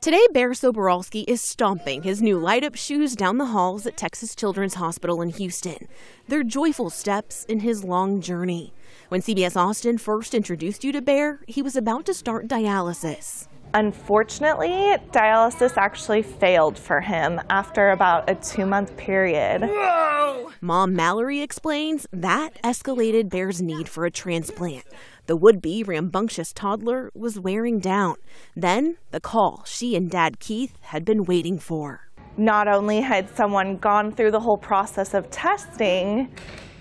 Today, Baer Sobieralski is stomping his new light up shoes down the halls at Texas Children's Hospital in Houston. They're joyful steps in his long journey. When CBS Austin first introduced you to Baer, he was about to start dialysis. Unfortunately, dialysis actually failed for him after about a two month period. Whoa! Mom Mallory explains that escalated Baer's need for a transplant. The would be rambunctious toddler was wearing down. Then, the call she and Dad Keith had been waiting for. Not only had someone gone through the whole process of testing,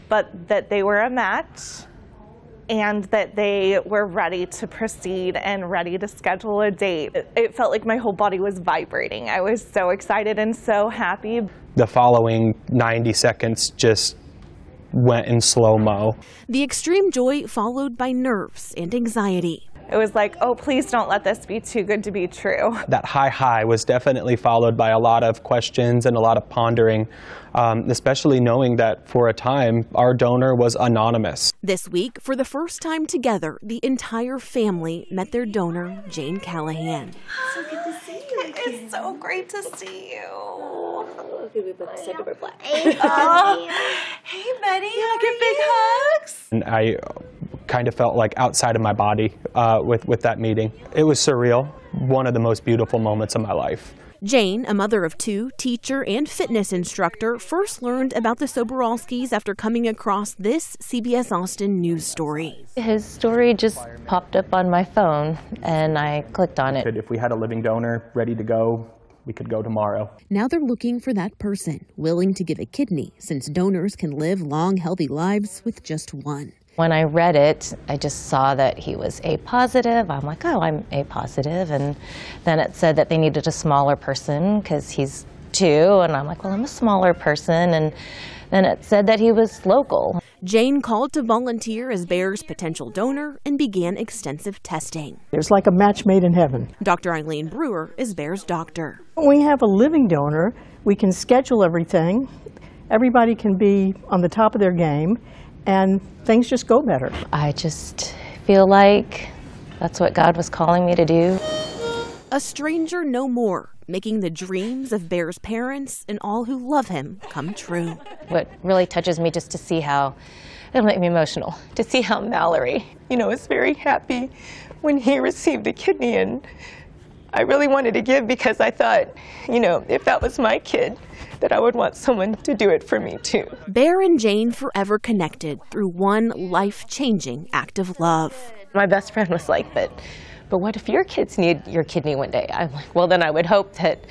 but that they were a match and that they were ready to proceed and ready to schedule a date. It felt like my whole body was vibrating. I was so excited and so happy. The following 90 seconds just went in slow mo. The extreme joy followed by nerves and anxiety. It was like, oh, please don't let this be too good to be true. That high high was definitely followed by a lot of questions and a lot of pondering, um, especially knowing that for a time our donor was anonymous. This week, for the first time together, the entire family met their donor, Jane Callahan. So good to see you. Again. It's so great to see you. Oh, we both super black. oh. Hey, buddy. You give big hugs. And I kind of felt like outside of my body uh, with, with that meeting. It was surreal, one of the most beautiful moments of my life. Jane, a mother of two, teacher, and fitness instructor, first learned about the Sobieralskis after coming across this CBS Austin news story. His story just popped up on my phone, and I clicked on it. If we had a living donor ready to go, we could go tomorrow. Now they're looking for that person willing to give a kidney, since donors can live long, healthy lives with just one. When I read it, I just saw that he was A positive. I'm like, oh, I'm A positive. And then it said that they needed a smaller person because he's two. And I'm like, well, I'm a smaller person. And then it said that he was local. Jane called to volunteer as Baer's potential donor and began extensive testing. It's like a match made in heaven. Dr. Eileen Brewer is Baer's doctor. When we have a living donor, we can schedule everything. Everybody can be on the top of their game and things just go better. I just feel like that's what God was calling me to do. A stranger no more, making the dreams of Baer's parents and all who love him come true. What really touches me just to see how, it'll make me emotional, to see how Mallory, you know, is very happy when he received a kidney and I really wanted to give because I thought, you know, if that was my kid, that I would want someone to do it for me too. Baer and Jane forever connected through one life changing act of love. My best friend was like, but, but what if your kids need your kidney one day? I'm like, well, then I would hope that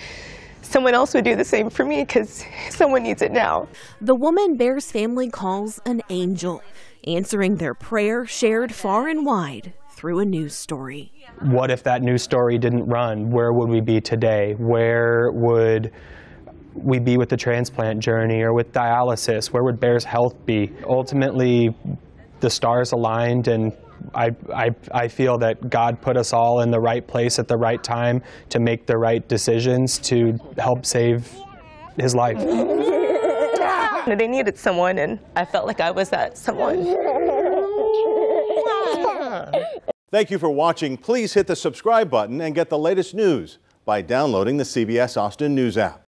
someone else would do the same for me because someone needs it now. The woman Baer's family calls an angel, answering their prayer shared far and wide through a news story. What if that news story didn't run? Where would we be today? Where would we be with the transplant journey or with dialysis? Where would Baer's health be? Ultimately, the stars aligned and I, I, I feel that God put us all in the right place at the right time to make the right decisions to help save his life. They needed someone, and I felt like I was that someone. Thank you for watching. Please hit the subscribe button and get the latest news by downloading the CBS Austin News app.